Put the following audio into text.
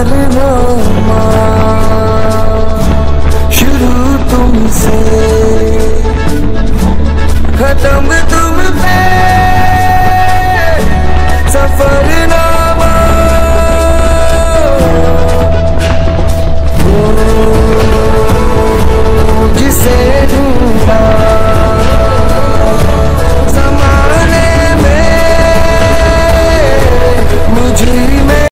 करना माँ शुरू तुमसे। खत्म तुम पे। सफ़र